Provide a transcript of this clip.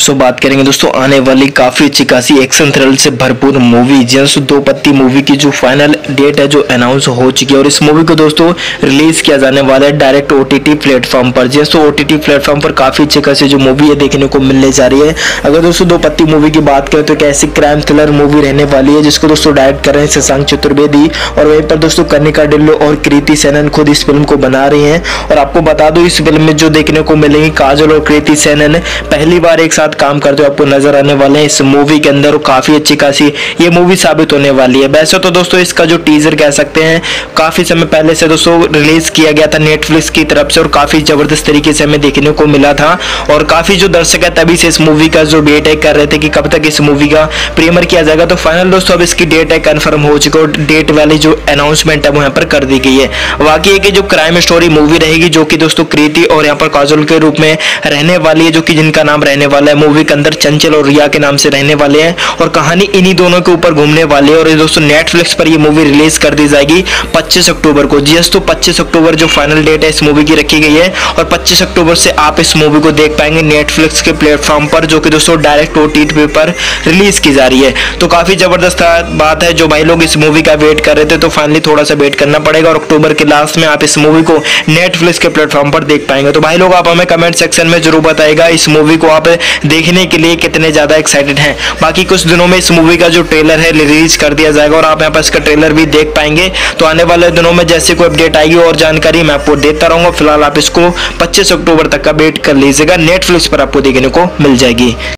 सो बात करेंगे दोस्तों, आने वाली काफ़ी अच्छी खासी एक्शन थ्रिल से भरपूर मूवी जैस दो पत्ती मूवी की जो फाइनल डेट है, जो अनाउंस हो चुकी है, और इस मूवी को दोस्तों रिलीज़ किया जाने वाला है डायरेक्ट ओटीटी प्लेटफॉर्म पर। जैसे ओटीटी प्लेटफॉर्म पर काफ़ी अच्छी खासी जो मूवी है, देखने को मिलने जा रही है। अगर दोस्तों दो पत्ती मूवी की बात करें तो एक ऐसी क्राइम थ्रिलर मूवी रहने वाली है, जिसको दोस्तों डायरेक्ट कर रहे हैं शशांक चतुर्वेदी, और वहीं पर दोस्तों कनिका डिल्लो और कृति सेनन खुद इस फ़िल्म को बना रही है। और आपको बता दो, इस फ़िल्म में जो देखने को मिलेंगी काजल और कृति सेनन, पहली बार एक साथ काम करते हुए आपको नज़र आने वाले हैं। इस मूवी के अंदर काफ़ी अच्छी खासी ये मूवी साबित होने वाली है। वैसे तो दोस्तों, इसका जो टीजर कह सकते हैं, काफ़ी समय पहले से दोस्तों रिलीज़ किया गया था नेटफ्लिक्स की तरफ़ से और काफ़ी ज़बरदस्त तरीके से हमें देखने को मिला था। और काफ़ी जो दर्शक है, तभी से इस मूवी का जो डेट है, कर रहे थे कि कब तक इस मूवी का प्रीमियर किया जाएगा। तो फाइनल दोस्तों, अब इसकी डेट है कंफर्म हो चुकी और डेट वाली जो अनाउंसमेंट है, वो यहाँ पर कर दी गई है। बाकी है जो क्राइम स्टोरी मूवी रहेगी, जो कि दोस्तों कृति और यहाँ पर काजुल के रूप में रहने वाली है, जो कि जिनका नाम रहने वाला है मूवी के अंदर चंचल और रिया के नाम से रहने वाले हैं और कहानी इन्हीं दोनों के ऊपर घूमने वाली है और दोस्तों नेटफ्लिक्स पर ये मूवी रिलीज़ कर दी जाएगी 25 अक्टूबर को। जी तो 25 अक्टूबर जो फाइनल डेट है इस मूवी की रखी गई है और 25 अक्टूबर से आप इस मूवी को देख पाएँगे नेटफ्लिक्स के प्लेटफॉर्म पर जो कि दोस्तों डायरेक्ट ओ टी पर रिलीज़ की जा रही है। तो काफ़ी ज़बरदस्त बात है, जो भाई लोग इस मूवी का वेट कर रहे थे तो फाइनली थोड़ा सा वेट करना पड़ेगा और अक्टूबर के लास्ट में आप इस मूवी को नेटफ्लिक्स के प्लेटफॉर्म पर देख पाएँगे। तो भाई लोग, आप हमें कमेंट सेक्शन में ज़रूर बताएगा इस मूवी को आप देखने के लिए कितने ज़्यादा एक्साइटेड हैं। बाकी कुछ दिनों में इस मूवी का जो ट्रेलर है रिलीज़ कर दिया जाएगा और आप यहाँ पर इसका ट्रेलर भी देख पाएँगे। तो आने वाले दिनों में जैसे कोई अपडेट आएगी और जानकारी मैं आपको देता रहूँगा। फ़िलहाल आप इसको 25 अक्टूबर तक का वेट कर लीजिएगा। नेटफ्लिक्स पर आपको देखने को मिल जाएगी।